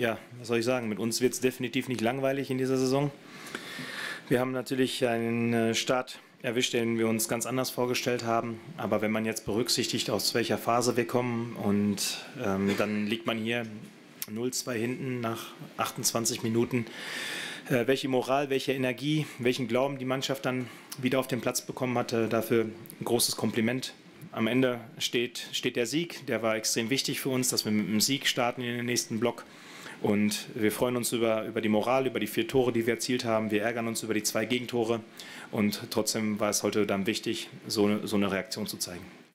ja, was soll ich sagen, mit uns wird es definitiv nicht langweilig in dieser Saison. Wir haben natürlich einen äh, Start erwischt, den wir uns ganz anders vorgestellt haben. Aber wenn man jetzt berücksichtigt, aus welcher Phase wir kommen und ähm, dann liegt man hier 0-2 hinten nach 28 Minuten. Äh, welche Moral, welche Energie, welchen Glauben die Mannschaft dann wieder auf den Platz bekommen hatte, dafür ein großes Kompliment am Ende steht, steht der Sieg. Der war extrem wichtig für uns, dass wir mit dem Sieg starten in den nächsten Block. Und wir freuen uns über, über die Moral, über die vier Tore, die wir erzielt haben. Wir ärgern uns über die zwei Gegentore. Und trotzdem war es heute dann wichtig, so, so eine Reaktion zu zeigen.